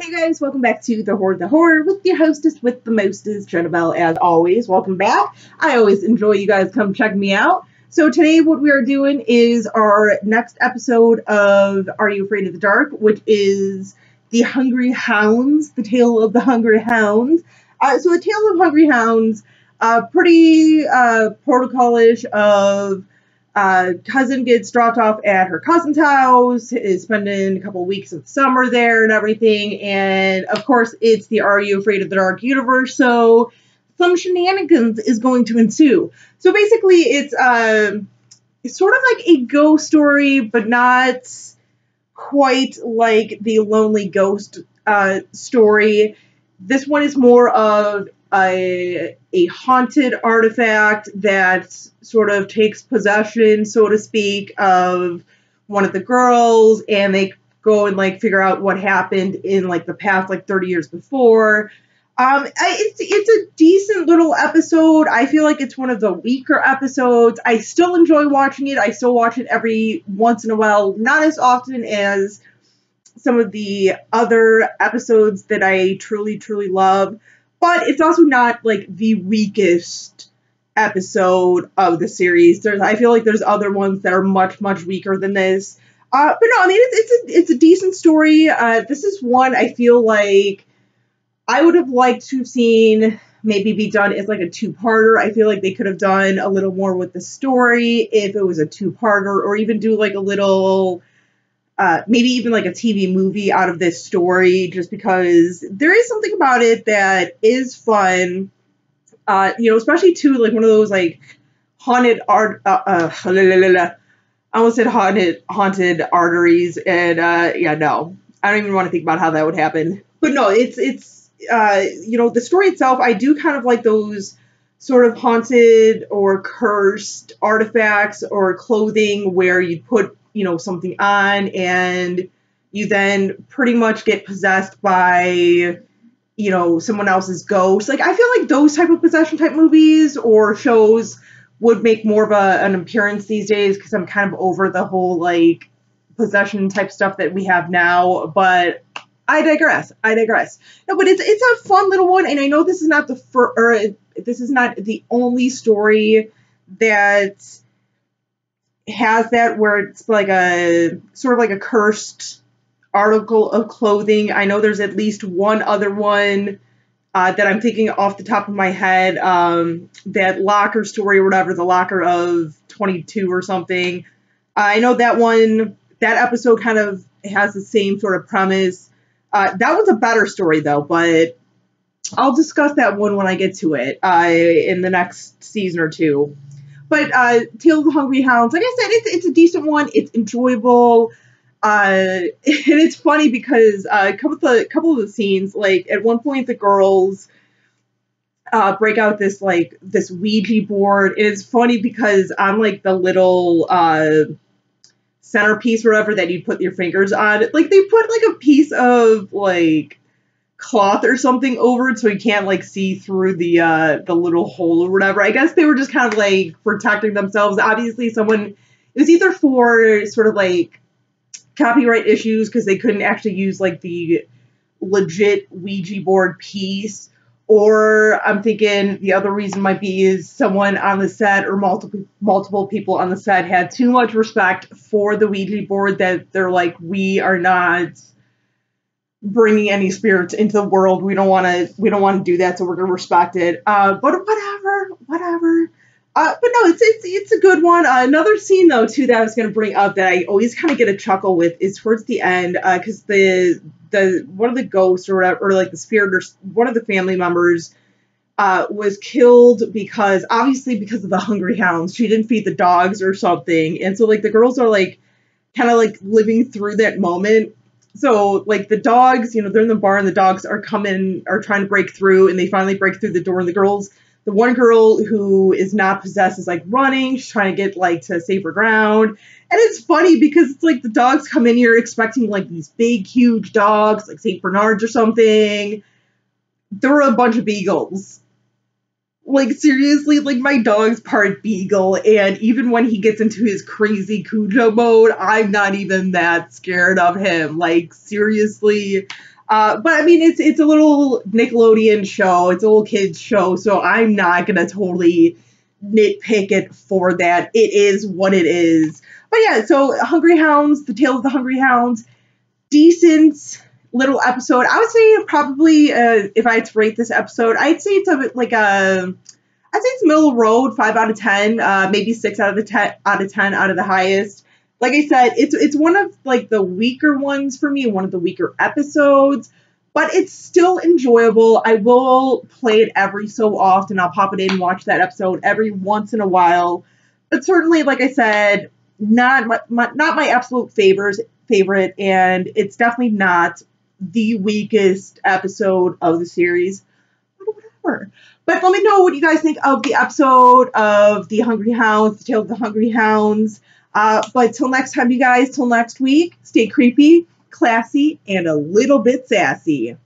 Hey guys, welcome back to The Horror the Horror with your hostess with the mostest, Jenna as always. Welcome back. I always enjoy you guys come check me out. So today what we are doing is our next episode of Are You Afraid of the Dark, which is The Hungry Hounds, The Tale of the Hungry Hounds. Uh, so The Tale of Hungry Hounds, uh, pretty uh, protocolish of uh, cousin gets dropped off at her cousin's house, is spending a couple weeks of summer there and everything. And of course, it's the Are You Afraid of the Dark universe, so some shenanigans is going to ensue. So basically, it's, uh, sort of like a ghost story, but not quite like the Lonely Ghost uh, story. This one is more of a, a haunted artifact that sort of takes possession, so to speak, of one of the girls, and they go and like figure out what happened in like the past like 30 years before. Um, it's it's a decent little episode. I feel like it's one of the weaker episodes. I still enjoy watching it. I still watch it every once in a while, not as often as some of the other episodes that I truly truly love but it's also not like the weakest episode of the series. There's, I feel like there's other ones that are much much weaker than this. Uh, but no, I mean it's it's a, it's a decent story. Uh, this is one I feel like I would have liked to have seen maybe be done as like a two-parter. I feel like they could have done a little more with the story if it was a two-parter, or even do like a little uh, maybe even like a TV movie out of this story, just because there is something about it that is fun. Uh, you know, especially too like one of those like haunted art. Uh, uh, I almost said haunted haunted arteries, and uh, yeah, no, I don't even want to think about how that would happen. But no, it's it's uh, you know the story itself. I do kind of like those sort of haunted or cursed artifacts or clothing where you put you know, something on and you then pretty much get possessed by, you know, someone else's ghost. Like I feel like those type of possession type movies or shows would make more of a, an appearance these days because I'm kind of over the whole like possession type stuff that we have now. But I digress. I digress. No, but it's it's a fun little one, and I know this is not the first, or this is not the only story that has that where it's like a sort of like a cursed article of clothing. I know there's at least one other one uh, that I'm thinking off the top of my head. Um, that locker story or whatever, the locker of 22 or something. I know that one, that episode kind of has the same sort of premise. Uh, that was a better story though, but I'll discuss that one when I get to it uh, in the next season or two. But uh, Tale of the Hungry Hounds, like I said, it's, it's a decent one. It's enjoyable. Uh, and it's funny because uh, a couple of the couple of the scenes, like at one point, the girls uh, break out this like this Ouija board. And it's funny because on like the little uh, centerpiece, whatever that you put your fingers on, like they put like a piece of like cloth or something over it so he can't like see through the uh the little hole or whatever. I guess they were just kind of like protecting themselves. Obviously someone it was either for sort of like copyright issues because they couldn't actually use like the legit Ouija board piece or I'm thinking the other reason might be is someone on the set or multiple multiple people on the set had too much respect for the Ouija board that they're like we are not bringing any spirits into the world. We don't want to. We don't want to do that, so we're gonna respect it. Uh, but whatever, whatever. Uh, but no, it's it's it's a good one. Uh, another scene though too that I was gonna bring up that I always kind of get a chuckle with is towards the end because uh, the the one of the ghosts or whatever, or like the spirit or one of the family members. Uh, was killed because obviously because of the hungry hounds she didn't feed the dogs or something and so like the girls are like kind of like living through that moment so like the dogs, you know, they're in the bar and the dogs are coming, are trying to break through, and they finally break through the door. And the girls, the one girl who is not possessed is like running, she's trying to get like to safer ground. And it's funny because it's like the dogs come in here expecting like these big, huge dogs, like St. Bernards or something. There were a bunch of beagles. Like seriously, like my dog's part beagle, and even when he gets into his crazy Cujo mode, I'm not even that scared of him. Like seriously, Uh, but I mean, it's it's a little Nickelodeon show. It's a little kids show, so I'm not gonna totally nitpick it for that. It is what it is. But yeah, so Hungry Hounds, the Tale of the Hungry Hounds, decent little episode. I would say probably uh, if I had to rate this episode, I'd say it's a bit like a I'd say it's middle road, five out of ten, uh, maybe six out of the ten out of ten out of the highest. Like I said, it's it's one of like the weaker ones for me, one of the weaker episodes, but it's still enjoyable. I will play it every so often. I'll pop it in, watch that episode every once in a while. But certainly, like I said, not my, my not my absolute favors favorite, and it's definitely not the weakest episode of the series. But whatever. But let me know what you guys think of the episode of The Hungry Hounds, The Tale of the Hungry Hounds. Uh, but till next time, you guys, till next week, stay creepy, classy, and a little bit sassy.